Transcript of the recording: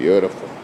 Beautiful.